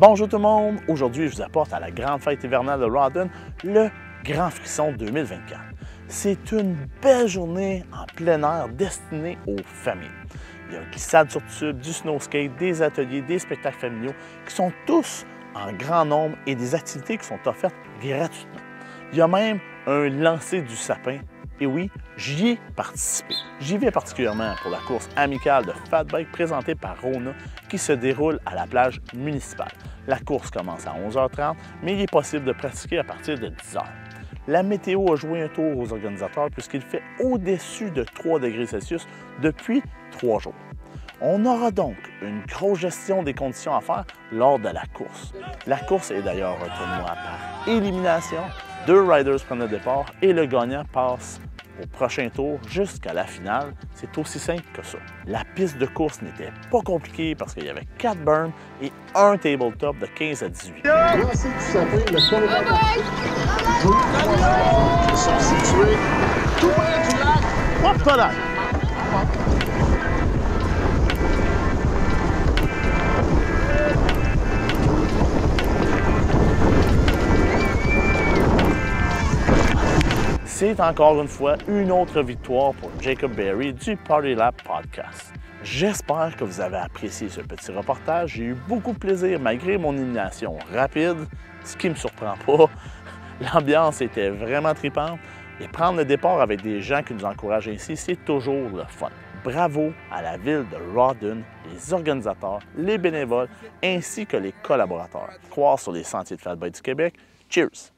Bonjour tout le monde! Aujourd'hui, je vous apporte à la grande fête hivernale de Rawdon le Grand Frisson 2024. C'est une belle journée en plein air destinée aux familles. Il y a un glissade sur tube, du snow skate, des ateliers, des spectacles familiaux qui sont tous en grand nombre et des activités qui sont offertes gratuitement. Il y a même un lancer du sapin. Et oui, j'y ai participé. J'y vais particulièrement pour la course amicale de fat bike présentée par Rona qui se déroule à la plage municipale. La course commence à 11h30, mais il est possible de pratiquer à partir de 10h. La météo a joué un tour aux organisateurs puisqu'il fait au-dessus de 3 degrés Celsius depuis trois jours. On aura donc une grosse gestion des conditions à faire lors de la course. La course est d'ailleurs un tournoi par élimination. Deux riders prennent le départ et le gagnant passe au prochain tour jusqu'à la finale. C'est aussi simple que ça. La piste de course n'était pas compliquée parce qu'il y avait quatre burns et un tabletop de 15 à 18. C'est encore une fois une autre victoire pour Jacob Berry du Party Lap Podcast. J'espère que vous avez apprécié ce petit reportage. J'ai eu beaucoup de plaisir malgré mon élimination rapide, ce qui ne me surprend pas. L'ambiance était vraiment tripante et prendre le départ avec des gens qui nous encouragent ainsi, c'est toujours le fun. Bravo à la ville de Rawdon, les organisateurs, les bénévoles ainsi que les collaborateurs. Croire sur les sentiers de Fat du Québec. Cheers!